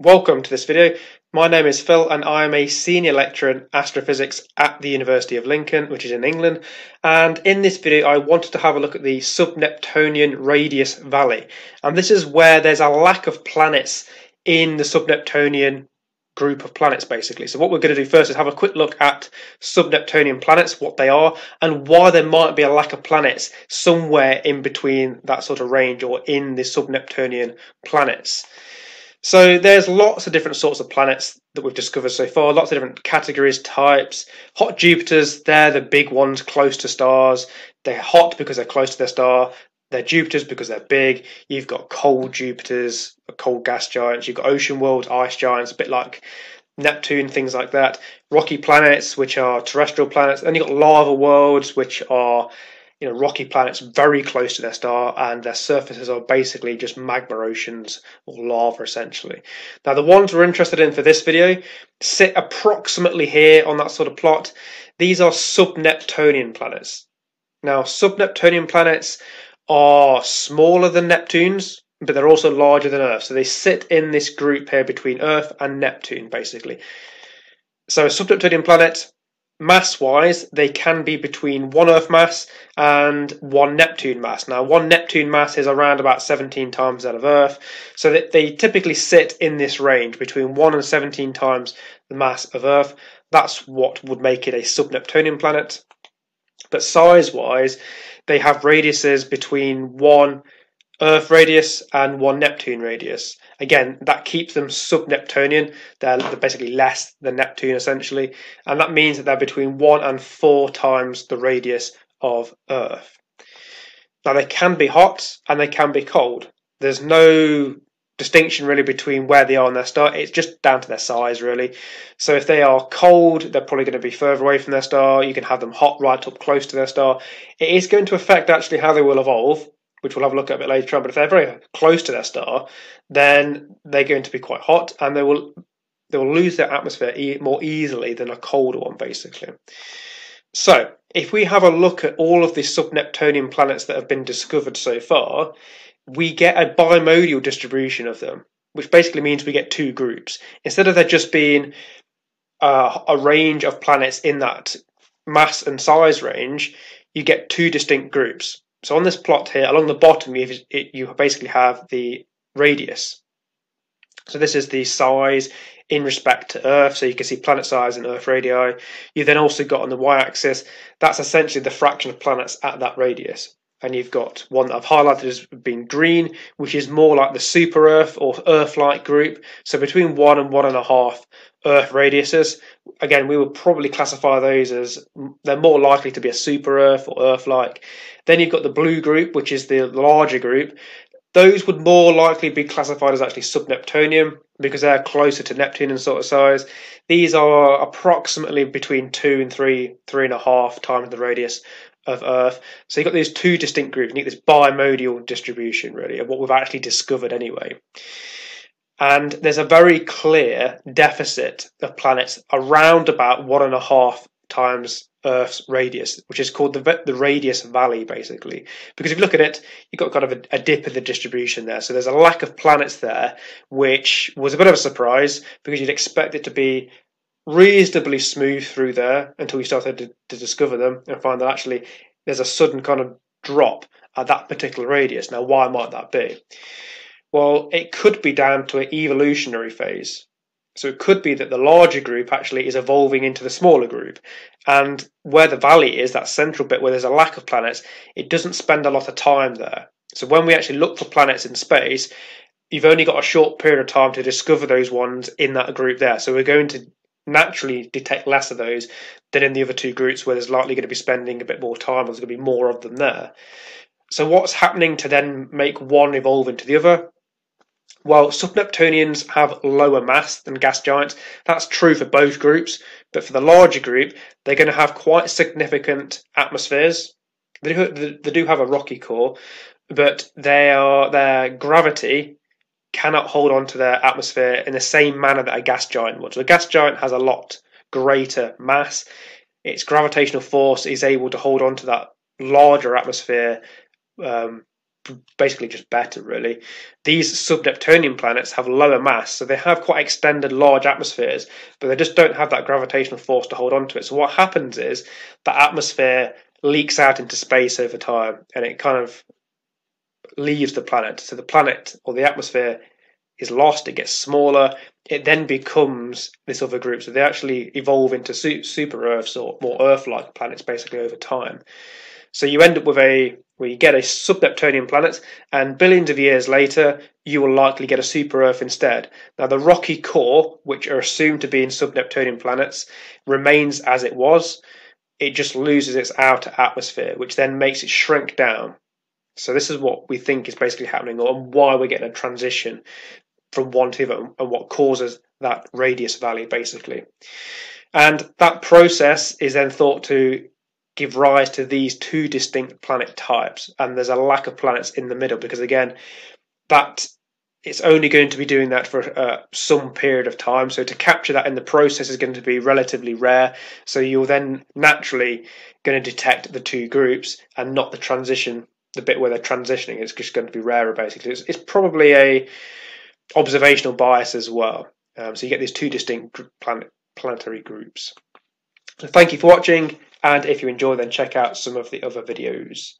Welcome to this video. My name is Phil and I am a senior lecturer in astrophysics at the University of Lincoln, which is in England. And in this video, I wanted to have a look at the subneptunian radius valley. And this is where there's a lack of planets in the subneptunian group of planets, basically. So what we're going to do first is have a quick look at subneptunian planets, what they are, and why there might be a lack of planets somewhere in between that sort of range or in the subneptunian planets. So there's lots of different sorts of planets that we've discovered so far, lots of different categories, types. Hot Jupiters, they're the big ones close to stars. They're hot because they're close to their star. They're Jupiters because they're big. You've got cold Jupiters, cold gas giants. You've got ocean worlds, ice giants, a bit like Neptune, things like that. Rocky planets, which are terrestrial planets. Then you've got lava worlds, which are you know, rocky planets very close to their star, and their surfaces are basically just magma oceans or lava, essentially. Now, the ones we're interested in for this video sit approximately here on that sort of plot. These are sub-Neptunian planets. Now, sub-Neptunian planets are smaller than Neptune's, but they're also larger than Earth. So they sit in this group here between Earth and Neptune, basically. So a sub-Neptunian planet mass wise, they can be between one Earth mass and one Neptune mass. Now, one Neptune mass is around about 17 times that of Earth, so that they typically sit in this range between 1 and 17 times the mass of Earth. That's what would make it a sub-Neptunian planet. But size wise, they have radiuses between 1 Earth radius and 1 Neptune radius. Again, that keeps them sub-Neptunian. They're, they're basically less than Neptune, essentially. And that means that they're between one and four times the radius of Earth. Now, they can be hot and they can be cold. There's no distinction really between where they are on their star. It's just down to their size, really. So if they are cold, they're probably going to be further away from their star. You can have them hot right up close to their star. It is going to affect actually how they will evolve which we'll have a look at a bit later on. But if they're very close to their star, then they're going to be quite hot, and they will they will lose their atmosphere e- more easily than a colder one, basically. So, if we have a look at all of the sub-Neptunian planets that have been discovered so far, we get a bimodal distribution of them, which basically means we get two groups. Instead of there just being uh, a range of planets in that mass and size range, you get two distinct groups. So on this plot here, along the bottom, you you basically have the radius. So this is the size in respect to Earth. So you can see planet size and Earth radii. You then also got on the y-axis, that's essentially the fraction of planets at that radius. And you've got one that I've highlighted as being green, which is more like the super Earth or Earth-like group. So between one and one and a half Earth radiuses. Again, we would probably classify those as they're more likely to be a super Earth or Earth like. Then you've got the blue group, which is the larger group. Those would more likely be classified as actually sub-Neptunian because they're closer to Neptune in sort of size. These are approximately between two and three, three and a half times the radius of Earth. So you've got these two distinct groups, you get this bimodal distribution, really, of what we've actually discovered anyway. And there's a very clear deficit of planets around about one and a half times Earth's radius, which is called the the radius valley, basically. Because if you look at it, you've got kind of a, a, dip in the distribution there. So there's a lack of planets there, which was a bit of a surprise because you'd expect it to be reasonably smooth through there until you started to, to discover them and find that actually there's a sudden kind of drop at that particular radius. Now, why might that be? Well, it could be down to an evolutionary phase. So it could be that the larger group actually is evolving into the smaller group. And where the valley is, that central bit where there's a lack of planets, it doesn't spend a lot of time there. So when we actually look for planets in space, you've only got a short period of time to discover those ones in that group there. So we're going to naturally detect less of those than in the other two groups where there's likely going to be spending a bit more time, there's going to be more of them there. So what's happening to then make one evolve into the other? While subneptunians have lower mass than gas giants, that's true for both groups, but for the larger group, they're going to have quite significant atmospheres. They do, they do have a rocky core, but they are, their gravity cannot hold on to their atmosphere in the same manner that a gas giant would. So a gas giant has a lot greater mass. Its gravitational force is able to hold on to that larger atmosphere um, basically just better, really. These sub-Neptunian planets have lower mass, so they have quite extended large atmospheres, but they just don't have that gravitational force to hold on to it. So what happens is the atmosphere leaks out into space over time, and it kind of leaves the planet. So the planet or the atmosphere is lost, it gets smaller, it then becomes this other group. So they actually evolve into super Earths or more Earth like planets basically over time. So you end up with a where you get a sub-Neptunian planet, and billions of years later, you will likely get a super Earth instead. Now, the rocky core, which are assumed to be in sub-Neptunian planets, remains as it was. It just loses its outer atmosphere, which then makes it shrink down. So this is what we think is basically happening, or why we're getting a transition from one to the other, and what causes that radius valley, basically. And that process is then thought to give rise to these two distinct planet types, and there's a lack of planets in the middle because again, that it's only going to be doing that for uh, some period of time. So to capture that in the process is going to be relatively rare. So you're then naturally going to detect the two groups and not the transition, the bit where they're transitioning. It's just going to be rarer. Basically, it's, it's probably a observational bias as well. Um, so you get these two distinct planet planetary groups. So thank you for watching. And if you enjoy, then check out some of the other videos.